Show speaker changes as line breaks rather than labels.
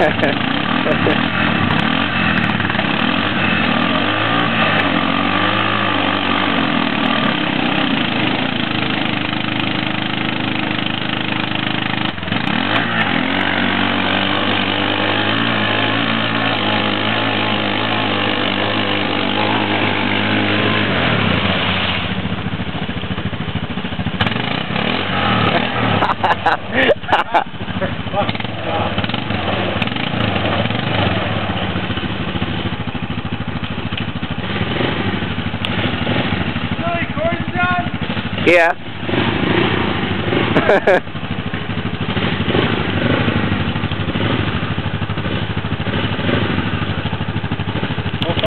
ha
ha
yeah.